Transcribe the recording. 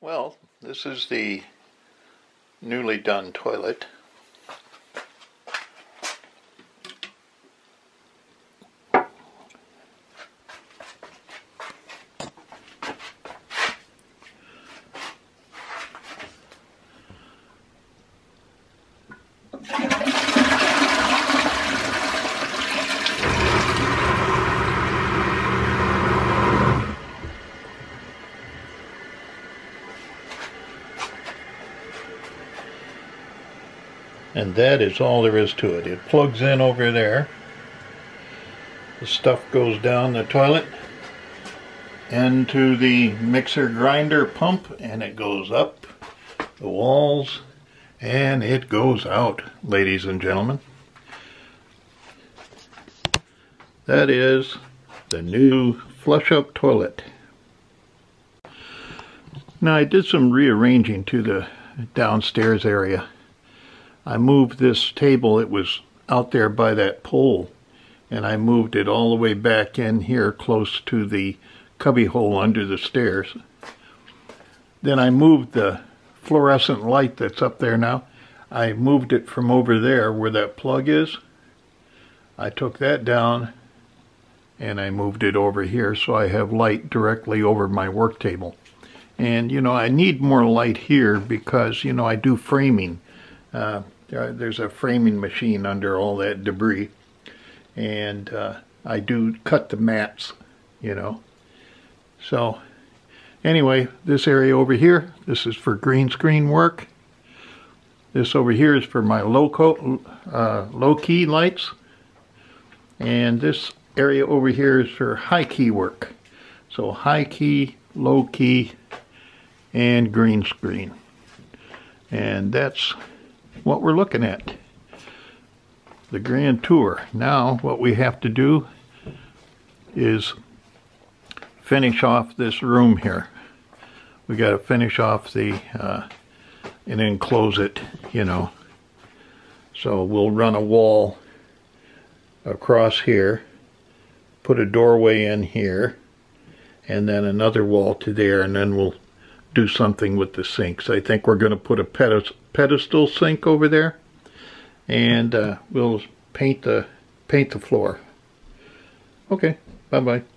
well, this is the newly done toilet. And that is all there is to it. It plugs in over there. The stuff goes down the toilet into the mixer grinder pump and it goes up the walls and it goes out, ladies and gentlemen. That is the new flush up toilet. Now I did some rearranging to the downstairs area I moved this table, it was out there by that pole, and I moved it all the way back in here close to the cubby hole under the stairs. Then I moved the fluorescent light that's up there now. I moved it from over there where that plug is. I took that down and I moved it over here so I have light directly over my work table. And you know, I need more light here because, you know, I do framing. Uh, there's a framing machine under all that debris. And uh, I do cut the mats you know. So anyway this area over here this is for green screen work. This over here is for my low, uh, low key lights. And this area over here is for high key work. So high key low key and green screen. And that's what we're looking at. The Grand Tour. Now what we have to do is finish off this room here. We got to finish off the uh, and then close it, you know. So we'll run a wall across here, put a doorway in here, and then another wall to there, and then we'll do something with the sinks. I think we're going to put a pedestal sink over there and uh, we'll paint the paint the floor. Okay, bye-bye.